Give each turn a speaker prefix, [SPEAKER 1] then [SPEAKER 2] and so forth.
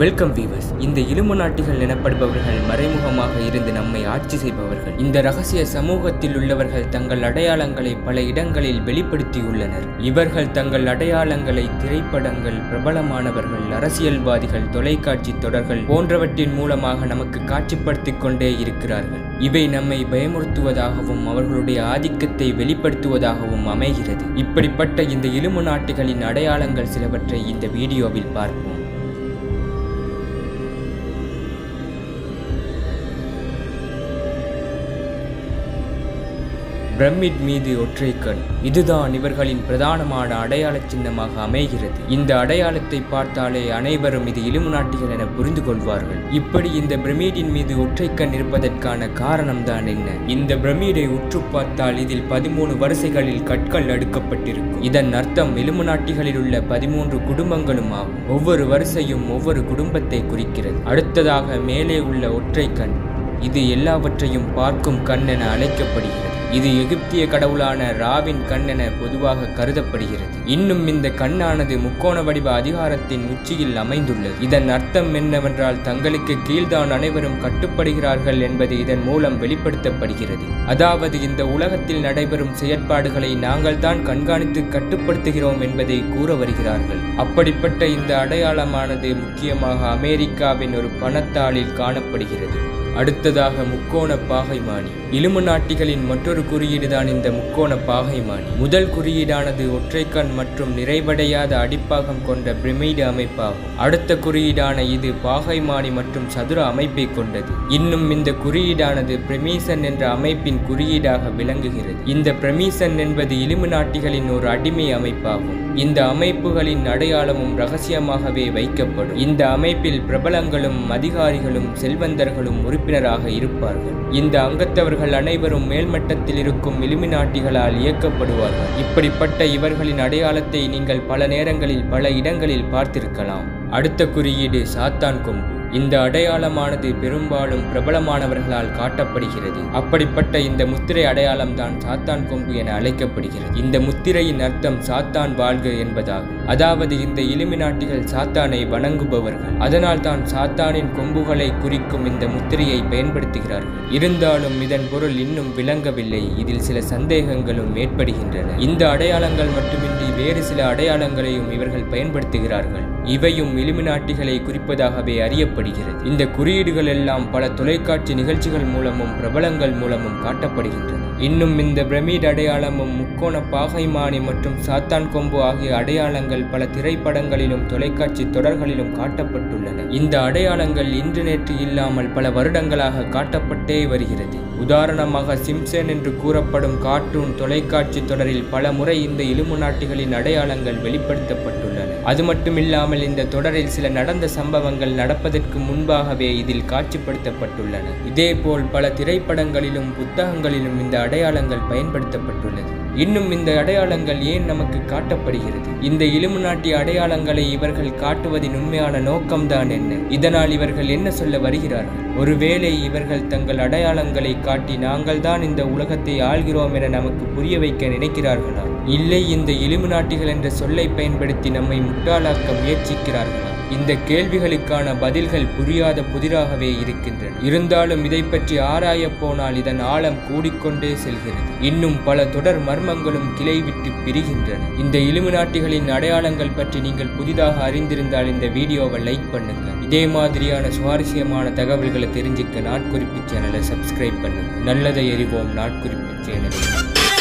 [SPEAKER 1] Welcome viewers இந்த இலுமநாட்டிகள் எனப்படுபவர்கள் மறைமுகமாக இருந்து நம்மை ஆட்சி செய்பவர்கள். இந்த ரகசிய சமூகத்தில் உள்ளவர்கள் தங்கள் அடையாளங்களை பல இடங்களில் வெளிப்படுத்தியுள்ளனர். இவர்கள் தங்கள் அடையாளங்களை திரைப்படங்கள் பிரபலமானவர்கள் அரசியல்வாதிகள் தொலைக்காட்சி தொடர்கள் போன்றவற்றின் மூலமாக நமக்கு காட்சிப்படுத்திக் கொண்டே இருக்கிறார்கள். இவை நம்மை பயமுறுத்துவதாகவும் அவர்களுடைய ஆதிக்கத்தை வெளிப்படுத்துவதாகவும் அமைகிறது. இப்படிப்பட்ட இந்த இலுமநாட்டிகளின் அடையாளங்கள் சிலவற்றை இந்த வீடியோவில் பார்ப்போம். பிரமிட் மீது ஒற்றை கண். இதுதான் இவர்களின் பிரதானமான அடையாள சின்னமாக அமைகிறது. இந்த அடையாளத்தை பார்த்தாலே அனைவரும் இது இலுமினாட்டிகள் என புரிந்து கொள்வார்கள். இப்படி இந்த பிரமிடின் மீது ஒற்றை கண் இருப்பதற்கான காரணம்தான் என்ன? இந்த பிரமிடை உற்று பார்த்தால் இதில் பதிமூணு வரிசைகளில் கற்கள் அடுக்கப்பட்டிருக்கும். இதன் அர்த்தம் இலுமினாட்டிகளில் உள்ள பதிமூன்று குடும்பங்களும் ஆகும். ஒவ்வொரு வரிசையும் ஒவ்வொரு குடும்பத்தை குறிக்கிறது. அடுத்ததாக மேலே உள்ள ஒற்றை கண். இது எல்லாவற்றையும் பார்க்கும் கண் என அழைக்கப்படுகிறது. இது எகிப்திய கடவுளான ராவின் கண் என பொதுவாக கருதப்படுகிறது. இன்னும் இந்த கண்ணானது முக்கோண வடிவ அதிகாரத்தின் உச்சியில் அமைந்துள்ளது. இதன் அர்த்தம் என்னவென்றால் தங்களுக்கு கீழ்தான் அனைவரும் கட்டுப்படுகிறார்கள் என்பது இதன் மூலம் வெளிப்படுத்தப்படுகிறது. அதாவது இந்த உலகத்தில் நடைபெறும் செயற்பாடுகளை நாங்கள் தான் கண்காணித்து கட்டுப்படுத்துகிறோம் என்பதை கூற வருகிறார்கள். அப்படிப்பட்ட இந்த அடையாளமானது முக்கியமாக அமெரிக்காவின் ஒரு பணத்தாளில் காணப்படுகிறது. அடுத்ததாக முக்கோண பாகைமானி. இலுமினாட்டிகளின் மற்றொரு குறியீடுதான் இந்த முக்கோண பாகைமானி. முதல் குறியீடானது ஒற்றைக்கண் மற்றும் நிறைவடையாத அடிப்பாகம் கொண்ட பிரமிடு அமைப்பாகும். அடுத்த குறியீடான இது பாகைமானி மற்றும் சதுர அமைப்பை கொண்டது. இன்னும் இந்த குறியீடானது பிரமீசன் என்ற அமைப்பின் குறியீடாக விளங்குகிறது. இந்த பிரமீசன் என்பது இலுமினாட்டிகளின் ஒரு அடிமை அமைப்பாகும். இந்த அமைப்புகளின் அடையாளமும் ரகசியமாகவே வைக்கப்படும். இந்த அமைப்பில் பிரபலங்களும் அதிகாரிகளும் செல்வந்தர்களும் உறுப்பினராக இருப்பார்கள். இந்த அங்கத்தவர்கள் அனைவரும் மேல்மட்டத்தில் இருக்கும் இலுமினாட்டிகளால் இயக்கப்படுவார்கள். இப்படிப்பட்ட இவர்களின் அடையாளத்தை நீங்கள் பல நேரங்களில் பல இடங்களில் பார்த்திருக்கலாம். அடுத்த குறியீடு சாத்தான் கொம்பு. இந்த அடையாளமானது பெரும்பாலும் பிரபலமானவர்களால் காட்டப்படுகிறது. அப்படிப்பட்ட இந்த முத்திரை அடையாளம் தான் சாத்தான் கொம்பு என அழைக்கப்படுகிறது. இந்த முத்திரையின் அர்த்தம் சாத்தான் வாழ்க என்பதாகும். அதாவது இந்த இலுமினாட்டிகள் சாத்தானை வணங்குபவர்கள். அதனால் தான் சாத்தானின் கொம்புகளை குறிக்கும் இந்த முத்திரையை பயன்படுத்துகிறார்கள். இருந்தாலும் இதன் பொருள் இன்னும் விளங்கவில்லை. இதில் சில சந்தேகங்களும் ஏற்படுகின்றன. இந்த அடையாளங்கள் மட்டுமின்றி வேறு சில அடையாளங்களையும் இவர்கள் பயன்படுத்துகிறார்கள். இவையும் இலுமினாட்டிகளை குறிப்பதாகவே அறியப்படுகிறது. இந்த குறியீடுகள் எல்லாம் பல தொலைக்காட்சி நிகழ்ச்சிகள் மூலமும் பிரபலங்கள் மூலமும் காட்டப்படுகின்றன. இன்னும் இந்த பிரமிட் அடையாளமும் முக்கோண பாகைமானி மற்றும் சாத்தான் கொம்பு ஆகிய அடையாளங்கள் பல திரைப்படங்களிலும் தொலைக்காட்சி தொடர்களிலும் காட்டப்பட்டுள்ளன. இந்த அடையாளங்கள் இன்று நேற்று இல்லாமல் பல வருடங்களாக காட்டப்பட்டே வருகிறது. உதாரணமாக சிம்சன் என்று கூறப்படும் கார்ட்டூன் தொலைக்காட்சி தொடரில் பல முறை இந்த இலுமுநாட்டிகளின் அடையாளங்கள் வெளிப்படுத்தப்பட்டுள்ளன. அது மட்டுமில்லாமல் இந்த தொடரில் சில நடந்த சம்பவங்கள் நடப்பதற்கு முன்பாகவே இதில் காட்சிப்படுத்தப்பட்டுள்ளன. இதேபோல் பல திரைப்படங்களிலும் புத்தகங்களிலும் இந்த அடையாளங்கள் பயன்படுத்தப்பட்டுள்ளது. இன்னும் இந்த அடையாளங்கள் ஏன் நமக்கு காட்டப்படுகிறது? இந்த இலுமினாட்டி அடையாளங்களை இவர்கள் காட்டுவதின் உண்மையான நோக்கம்தான் என்ன? இதனால் இவர்கள் என்ன சொல்ல வருகிறார்கள்? ஒருவேளை இவர்கள் தங்கள் அடையாளங்களை காட்டி நாங்கள் தான் இந்த உலகத்தை ஆள்கிறோம் என நமக்கு புரிய வைக்க நினைக்கிறார்களா? இல்லை இந்த இலுமினாட்டிகள் என்ற சொல்லை பயன்படுத்தி நம்மை முட்டாளாக்க முயற்சிக்கிறார்களா? இந்த கேள்விகளுக்கான பதில்கள் புரியாத புதிராகவே இருக்கின்றன. இருந்தாலும் இதை பற்றி ஆராய போனால் இதன் ஆழம் கூடிக்கொண்டே செல்கிறது. இன்னும் பல தொடர் மர்மங்களும் கிளை விட்டு பிரிகின்றன. இந்த இலுமினாட்டிகளின் அடையாளங்கள் பற்றி நீங்கள் புதிதாக அறிந்திருந்தால் இந்த வீடியோவை லைக் பண்ணுங்க இதே மாதிரியான சுவாரஸ்யமான தகவல்களை தெரிஞ்சுக்க நாட்குறிப்பு சேனலை சப்ஸ்கிரைப் பண்ணுங்க நல்லதை அறிவோம் நாட்குறிப்பு சேனலை